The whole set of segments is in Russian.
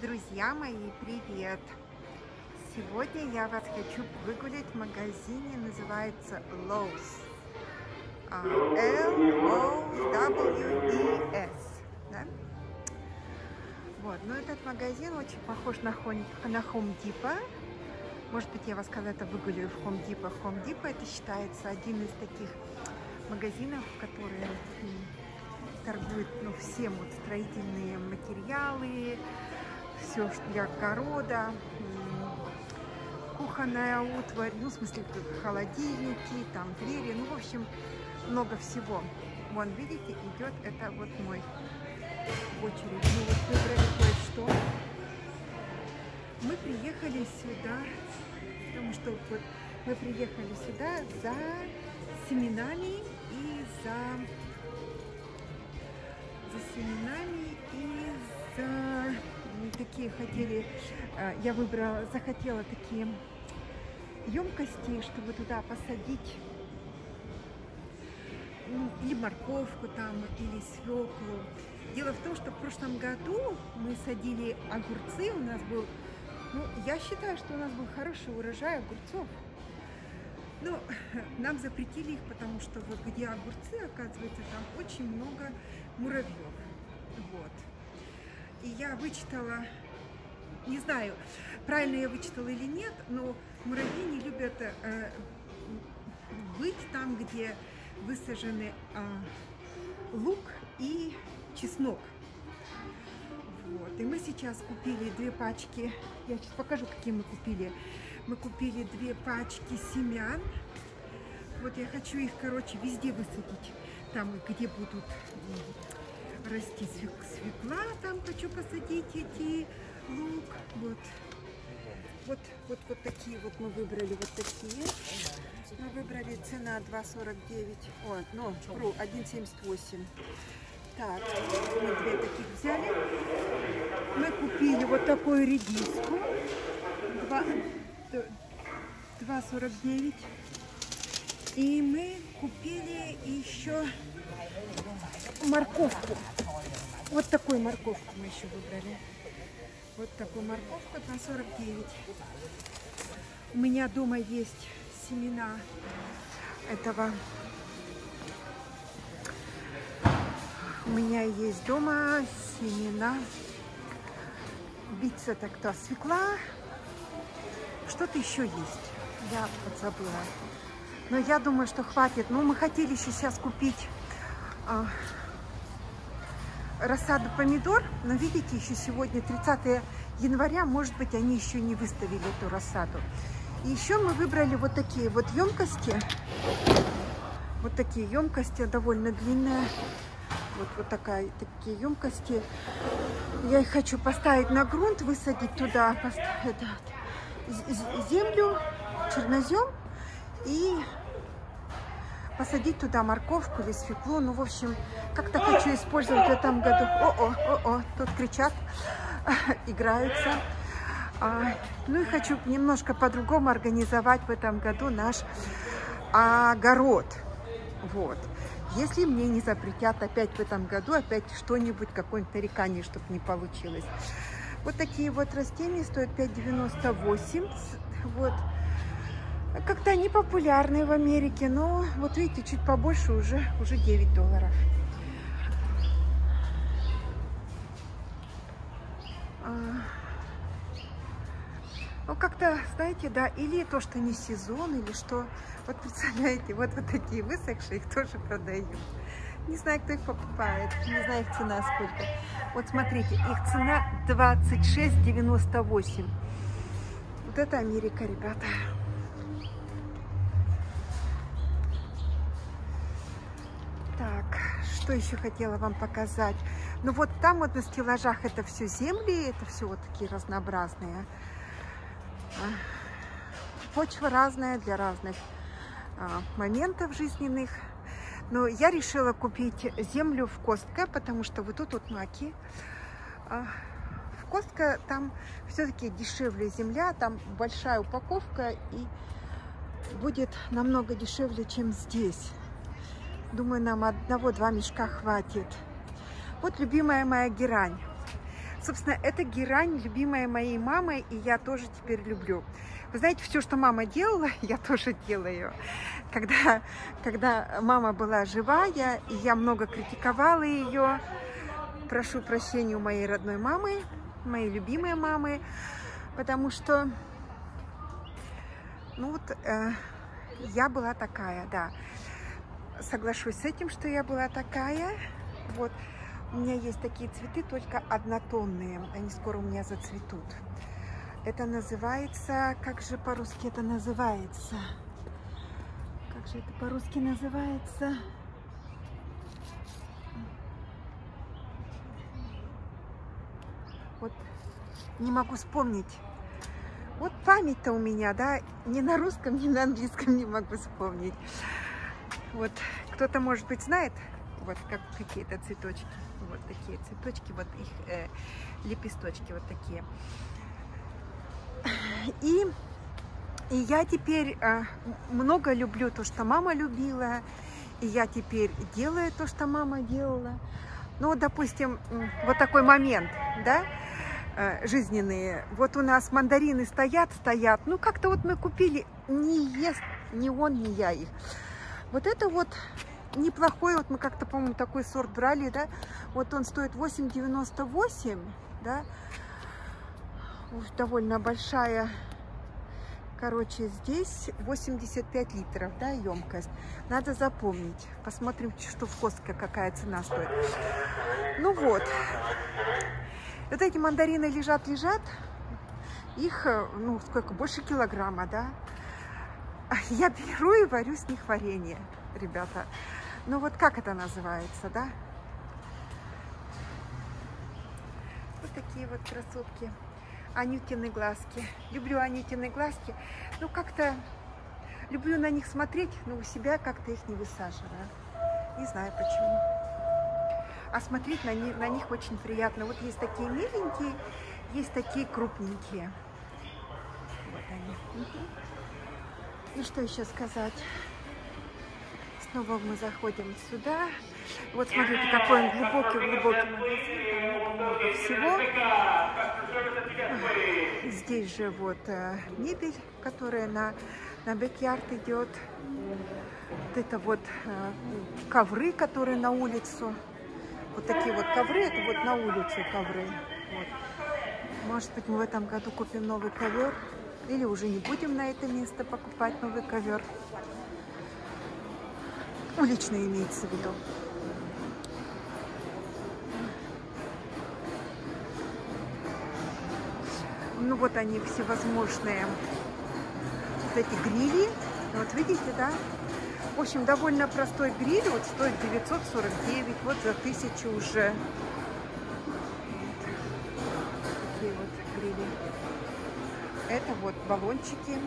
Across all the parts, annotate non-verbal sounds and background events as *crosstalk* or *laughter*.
Друзья мои, привет! Сегодня я вас хочу выгулять в магазине, называется Lowe's. А, L-O-W-E-S. Да? Вот, но этот магазин очень похож на на Home Depot. Может быть, я вас когда-то выгуляю в Home Depot. Home Depot это считается один из таких магазинов, которые торгуют ну, всем вот строительные материалы, все для огорода, кухонная утварь, ну, в смысле, холодильники, там, двери, ну, в общем, много всего. Вон, видите, идет, это вот мой очередь. Мы вот выбрали кое-что. Мы приехали сюда, потому что вот мы приехали сюда за семенами и за, за семенами и за такие хотели, э, я выбрала, захотела такие емкости, чтобы туда посадить ну, или морковку там, или свеклу. Дело в том, что в прошлом году мы садили огурцы, у нас был, ну, я считаю, что у нас был хороший урожай огурцов. Но *laughs* нам запретили их, потому что вот где огурцы, оказывается, там очень много муравьев. Вот. И я вычитала, не знаю, правильно я вычитала или нет, но муравьи не любят э, быть там, где высажены э, лук и чеснок. Вот. И мы сейчас купили две пачки, я сейчас покажу, какие мы купили. Мы купили две пачки семян. Вот я хочу их, короче, везде высадить, там, где будут расти свекла, там хочу посадить эти лук, вот. Вот, вот, вот такие вот мы выбрали, вот такие. Мы выбрали цена 2,49, о, ну, кру, 1,78. Так, мы две таких взяли. Мы купили вот такую редиску, 2,49. И мы купили еще морковку. Вот такую морковку мы еще выбрали. Вот такую морковку 2,49. У меня дома есть семена этого. У меня есть дома семена биться так-то свекла. Что-то еще есть. Я подзабыла. Но я думаю, что хватит. Ну, мы хотели еще сейчас купить а, рассаду помидор, но видите, еще сегодня 30 января, может быть, они еще не выставили эту рассаду. И еще мы выбрали вот такие вот емкости. Вот такие емкости, довольно длинные. Вот, вот такая, такие емкости. Я их хочу поставить на грунт, высадить туда это, землю, чернозем и посадить туда морковку или свеклу. Ну, в общем, как-то хочу использовать в этом году. О-о, о-о, тут кричат, *laughs* играются. А, ну и хочу немножко по-другому организовать в этом году наш огород. Вот. Если мне не запретят опять в этом году, опять что-нибудь, какое-нибудь нарекание, чтобы не получилось. Вот такие вот растения стоят 5,98. Вот. Как-то они популярны в Америке, но вот видите, чуть побольше уже, уже 9 долларов. А, ну, как-то, знаете, да, или то, что не сезон, или что. Вот представляете, вот, вот такие высохшие, их тоже продают. Не знаю, кто их покупает, не знаю их цена сколько. Вот смотрите, их цена 26,98. Вот это Америка, ребята. Что еще хотела вам показать? Ну вот там вот на стеллажах это все земли, это все вот такие разнообразные. Почва разная для разных а, моментов жизненных. Но я решила купить землю в Костка, потому что вот тут вот маки. А, в Костка там все-таки дешевле земля, там большая упаковка и будет намного дешевле, чем здесь. Думаю, нам одного-два мешка хватит. Вот любимая моя герань. Собственно, это герань, любимая моей мамой, и я тоже теперь люблю. Вы знаете, все, что мама делала, *laughs* я тоже делаю. Когда, когда мама была живая, и я много критиковала ее, прошу прощения у моей родной мамы, моей любимой мамы, потому что, ну вот, э, я была такая, да. Соглашусь с этим, что я была такая. Вот, у меня есть такие цветы, только однотонные. Они скоро у меня зацветут. Это называется... Как же по-русски это называется? Как же это по-русски называется? Вот не могу вспомнить. Вот память-то у меня, да, ни на русском, ни на английском не могу вспомнить. Вот кто-то, может быть, знает, вот как какие-то цветочки, вот такие цветочки, вот их э, лепесточки вот такие. И, и я теперь э, много люблю то, что мама любила, и я теперь делаю то, что мама делала. Ну, допустим, вот такой момент, да, э, жизненные. Вот у нас мандарины стоят, стоят. Ну, как-то вот мы купили, не ест ни он, ни я их. Вот это вот неплохой, вот мы как-то, по-моему, такой сорт брали, да, вот он стоит 8,98, да, уж довольно большая, короче, здесь 85 литров, да, емкость, надо запомнить, посмотрим, что в Костке какая цена стоит. Ну вот, вот эти мандарины лежат-лежат, их, ну, сколько, больше килограмма, да, я беру и варю с них варенье, ребята. Ну вот как это называется, да? Вот такие вот красотки. Анютины глазки. Люблю Анютины глазки. Ну как-то люблю на них смотреть, но у себя как-то их не высаживаю. Не знаю почему. А смотреть на них, на них очень приятно. Вот есть такие миленькие, есть такие крупненькие. Вот они. Ну что еще сказать? Снова мы заходим сюда. Вот смотрите, какой он глубокий-глубокий магазин. Там много-много всего. Здесь же вот э, мебель, которая на, на бэк-ярд идет. Вот это вот э, ковры, которые на улицу. Вот такие вот ковры, это вот на улицу ковры. Вот. Может быть, мы в этом году купим новый ковер. Или уже не будем на это место покупать новый ковер. Уличный имеется в виду. Ну вот они всевозможные вот эти грили. Вот видите, да? В общем, довольно простой гриль. Вот стоит 949, вот за 1000 уже. Вот баллончики.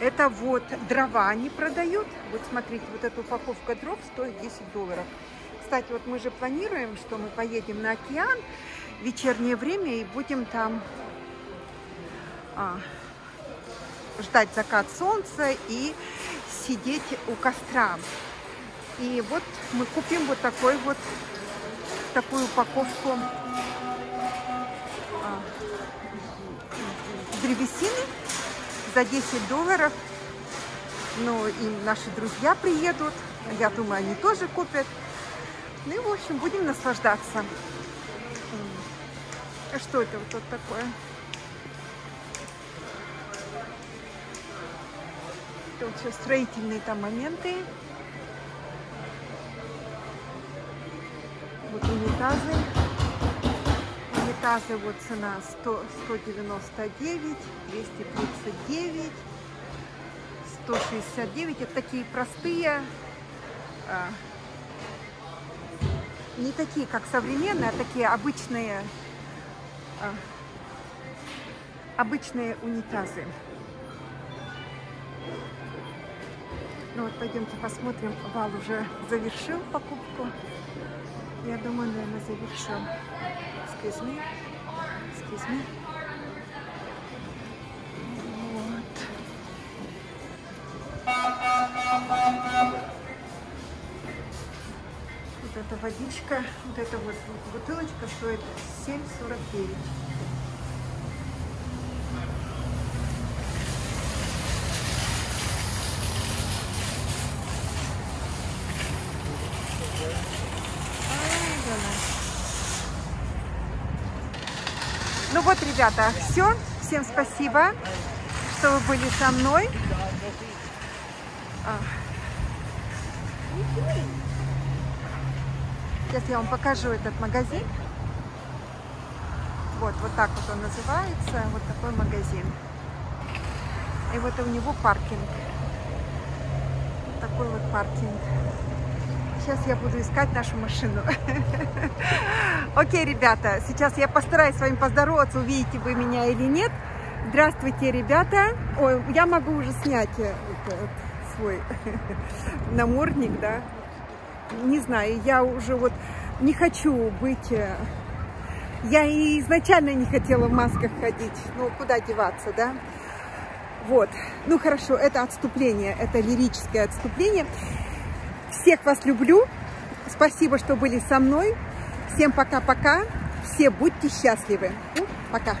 Это вот дрова они продают. Вот смотрите, вот эта упаковка дров стоит 10 долларов. Кстати, вот мы же планируем, что мы поедем на океан в вечернее время и будем там а, ждать закат солнца и сидеть у костра. И вот мы купим вот такой вот такую упаковку древесины за 10 долларов. Ну, и наши друзья приедут. Я думаю, они тоже купят. Ну и, в общем, будем наслаждаться. А что это вот тут такое? Это все строительные там моменты. Вот унитазы. Унитазы, вот цена 100, 199, 239, 169. Это такие простые, а, не такие, как современные, а такие обычные, а, обычные унитазы. Ну вот, пойдемте посмотрим. Вал уже завершил покупку. Я думаю, наверное, завершил. Excuse me. Excuse me. Вот. Вот это водичка, вот эта вот бутылочка стоит 7,49. Ну вот, ребята, все. Всем спасибо, что вы были со мной. Сейчас я вам покажу этот магазин. Вот, вот так вот он называется. Вот такой магазин. И вот у него паркинг. Вот такой вот паркинг. Сейчас я буду искать нашу машину. *laughs* Окей, ребята, сейчас я постараюсь с вами поздороваться, увидите вы меня или нет. Здравствуйте, ребята. Ой, я могу уже снять э, этот, свой *laughs* намордник, да. Не знаю, я уже вот не хочу быть... Э, я и изначально не хотела в масках ходить. Ну, куда деваться, да? Вот. Ну, хорошо, это отступление, это лирическое отступление. Всех вас люблю. Спасибо, что были со мной. Всем пока-пока. Все будьте счастливы. Пока.